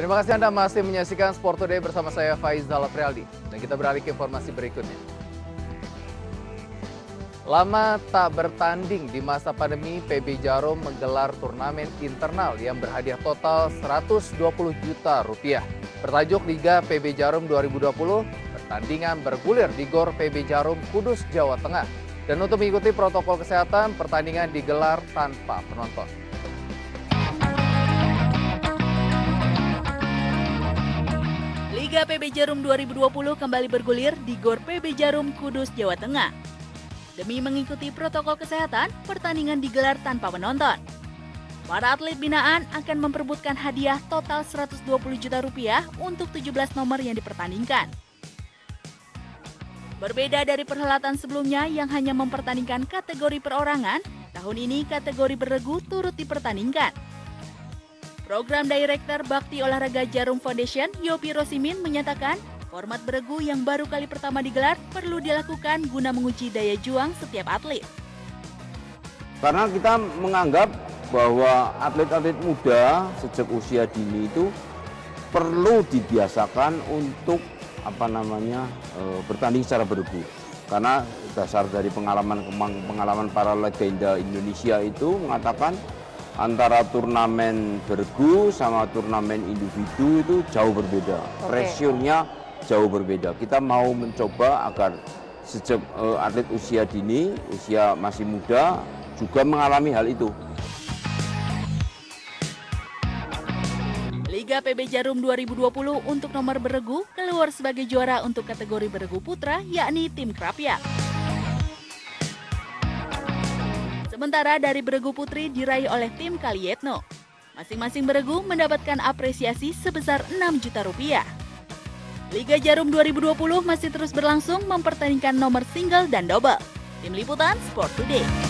Terima kasih Anda masih menyaksikan Sport Today bersama saya Faizal Aprialdi. Dan kita beralih ke informasi berikutnya. Lama tak bertanding di masa pandemi, PB Jarum menggelar turnamen internal yang berhadiah total 120 juta rupiah. Bertajuk Liga PB Jarum 2020, pertandingan bergulir di GOR PB Jarum Kudus, Jawa Tengah. Dan untuk mengikuti protokol kesehatan, pertandingan digelar tanpa penonton. Liga PB Jarum 2020 kembali bergulir di GOR PB Jarum Kudus, Jawa Tengah. Demi mengikuti protokol kesehatan, pertandingan digelar tanpa penonton. Para atlet binaan akan memperebutkan hadiah total 120 juta rupiah untuk 17 nomor yang dipertandingkan. Berbeda dari perhelatan sebelumnya yang hanya mempertandingkan kategori perorangan, tahun ini kategori beregu turut dipertandingkan. Program Director Bakti Olahraga Jarum Foundation, Yopi Rosimin, menyatakan format beregu yang baru kali pertama digelar perlu dilakukan guna menguji daya juang setiap atlet. Karena kita menganggap bahwa atlet-atlet muda sejak usia dini itu perlu dibiasakan untuk apa namanya e, bertanding secara beregu. Karena dasar dari pengalaman pengalaman para legenda Indonesia itu mengatakan antara turnamen bergu sama turnamen individu itu jauh berbeda. Okay. Pressure-nya jauh berbeda. Kita mau mencoba agar sejak uh, atlet usia dini, usia masih muda juga mengalami hal itu. Liga PB Jarum 2020 untuk nomor beregu keluar sebagai juara untuk kategori beregu putra yakni tim Krapia. Sementara dari beregu putri diraih oleh tim Kalietno. Masing-masing beregu mendapatkan apresiasi sebesar 6 juta rupiah. Liga Jarum 2020 masih terus berlangsung mempertandingkan nomor single dan double. Tim Liputan Sport Today.